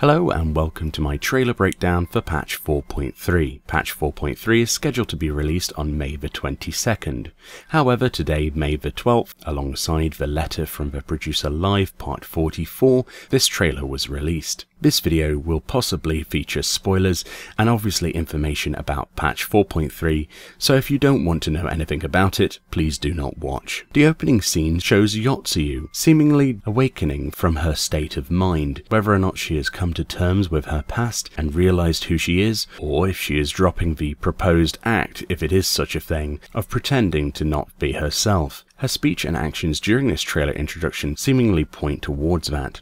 Hello and welcome to my trailer breakdown for patch 4.3. Patch 4.3 is scheduled to be released on May the 22nd. However, today, May the 12th, alongside the letter from the producer live part 44, this trailer was released. This video will possibly feature spoilers and obviously information about patch 4.3, so if you don't want to know anything about it, please do not watch. The opening scene shows Yotsuyu seemingly awakening from her state of mind, whether or not she has come to terms with her past and realized who she is, or if she is dropping the proposed act, if it is such a thing, of pretending to not be herself. Her speech and actions during this trailer introduction seemingly point towards that.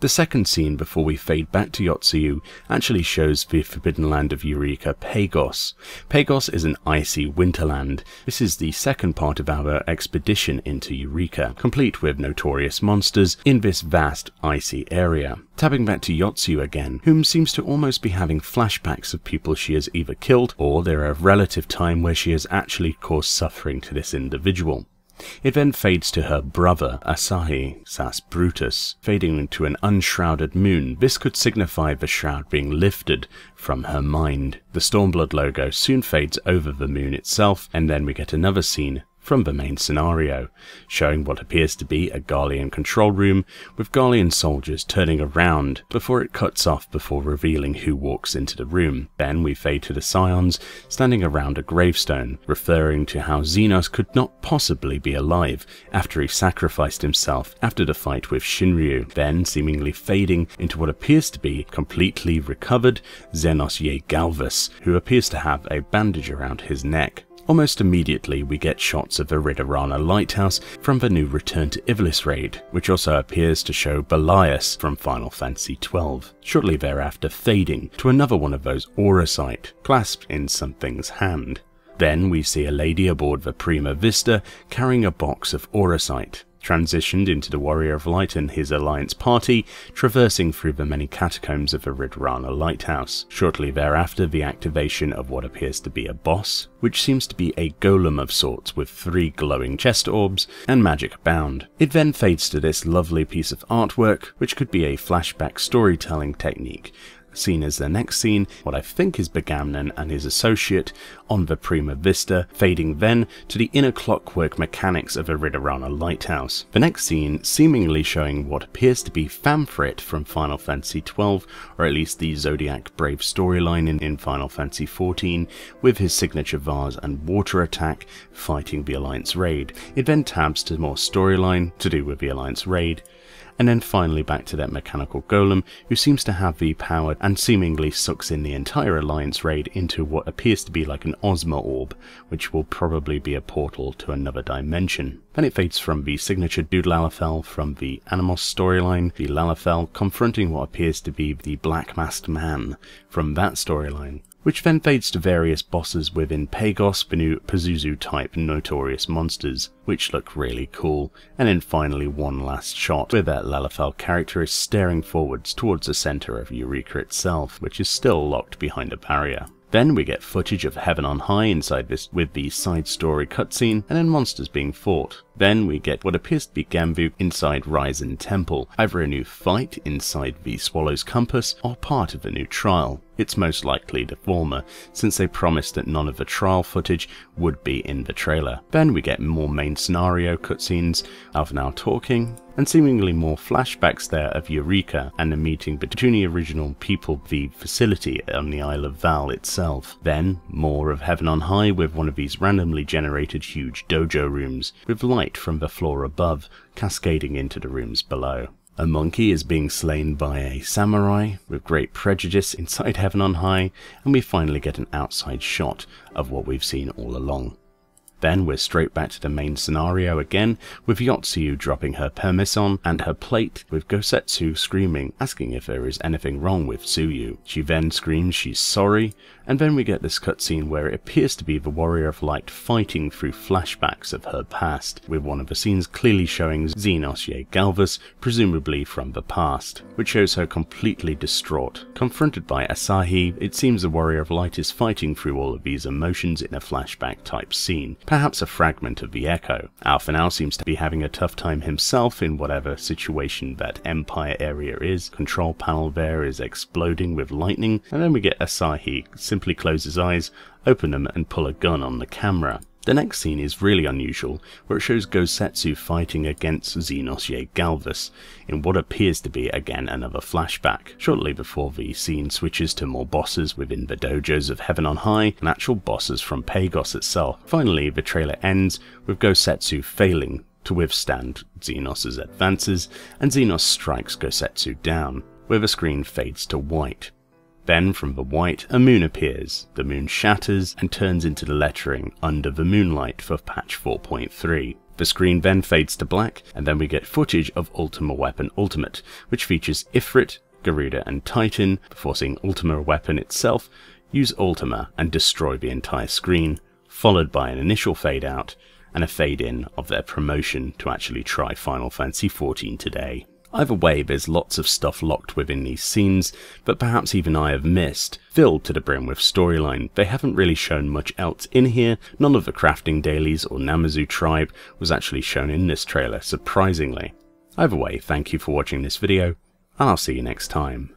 The second scene before we fade back to Yotsuyu actually shows the forbidden land of Eureka, Pagos. Pagos is an icy winterland. This is the second part of our expedition into Eureka, complete with notorious monsters in this vast icy area. Tapping back to Yotsuyu again, whom seems to almost be having flashbacks of people she has either killed or there are relative time where she has actually caused suffering to this individual. It then fades to her brother, Asahi, Sas Brutus, fading into an unshrouded moon. This could signify the shroud being lifted from her mind. The Stormblood logo soon fades over the moon itself, and then we get another scene from the main scenario, showing what appears to be a Garlean control room with Garlean soldiers turning around before it cuts off before revealing who walks into the room. Then we fade to the Scions standing around a gravestone, referring to how Zenos could not possibly be alive after he sacrificed himself after the fight with Shinryu, then seemingly fading into what appears to be completely recovered Zenos Ye Galvus, who appears to have a bandage around his neck. Almost immediately we get shots of the Ridorana lighthouse from the new Return to Ivalice raid, which also appears to show Belias from Final Fantasy XII, shortly thereafter fading to another one of those Auracite, clasped in something's hand. Then we see a lady aboard the Prima Vista carrying a box of Auracite, transitioned into the Warrior of Light and his alliance party, traversing through the many catacombs of the Ridorana lighthouse. Shortly thereafter, the activation of what appears to be a boss, which seems to be a golem of sorts with three glowing chest orbs and magic bound. It then fades to this lovely piece of artwork, which could be a flashback storytelling technique, seen as the next scene, what I think is Begamnon and his associate on the Prima Vista, fading then to the inner clockwork mechanics of a Ridorana lighthouse. The next scene seemingly showing what appears to be Famfrit from Final Fantasy XII, or at least the Zodiac Brave storyline in, in Final Fantasy XIV, with his signature vase and water attack fighting the Alliance raid. It then tabs to more storyline to do with the Alliance raid, and then finally back to that mechanical golem who seems to have the power and seemingly sucks in the entire Alliance raid into what appears to be like an Ozma orb, which will probably be a portal to another dimension. Then it fades from the signature Dude Lalafell from the Anemos storyline, the Lalafell confronting what appears to be the Black Masked Man from that storyline, which then fades to various bosses within Pagos, Benu, Pazuzu type notorious monsters, which look really cool, and then finally one last shot where that Lalafell character is staring forwards towards the centre of Eureka itself, which is still locked behind a barrier. Then we get footage of Heaven on High inside this with the side story cutscene, and then monsters being fought. Then we get what appears to be Genbu inside Ryzen Temple, either a new fight inside the Swallow's Compass or part of a new trial. It's most likely the former, since they promised that none of the trial footage would be in the trailer. Then we get more main scenario cutscenes, Alpha talking, and seemingly more flashbacks there of Eureka and the meeting between the original people the facility on the Isle of Val itself. Then, more of Heaven on High with one of these randomly generated huge dojo rooms, with light from the floor above cascading into the rooms below. A monkey is being slain by a samurai with great prejudice inside Heaven on High, and we finally get an outside shot of what we've seen all along. Then we're straight back to the main scenario again, with Yotsuyu dropping her permission and her plate, with Gosetsu screaming, asking if there is anything wrong with Tsuyu. She then screams she's sorry, and then we get this cutscene where it appears to be the Warrior of Light fighting through flashbacks of her past, with one of the scenes clearly showing Zenos Ye Galvus, presumably from the past, which shows her completely distraught. Confronted by Asahi, it seems the Warrior of Light is fighting through all of these emotions in a flashback type scene, perhaps a fragment of the Echo. Alpha now seems to be having a tough time himself in whatever situation that Empire area is. Control panel there is exploding with lightning, and then we get Asahi simply close his eyes, open them and pull a gun on the camera. The next scene is really unusual, where it shows Gosetsu fighting against Zenos Galvus in what appears to be again another flashback, shortly before the scene switches to more bosses within the dojos of Heaven on High and actual bosses from Pagos itself. Finally, the trailer ends with Gosetsu failing to withstand Zenos' advances, and Zenos strikes Gosetsu down, where the screen fades to white. Then from the white, a moon appears. The moon shatters and turns into the lettering under the moonlight for patch 4.3. The screen then fades to black, and then we get footage of Ultima Weapon Ultimate, which features Ifrit, Garuda and Titan, before seeing Ultima Weapon itself use Ultima and destroy the entire screen, followed by an initial fade out and a fade in of their promotion to actually try Final Fantasy XIV today. Either way, there's lots of stuff locked within these scenes, but perhaps even I have missed, filled to the brim with storyline. They haven't really shown much else in here, none of the crafting dailies or Namazu tribe was actually shown in this trailer, surprisingly. Either way, thank you for watching this video, and I'll see you next time.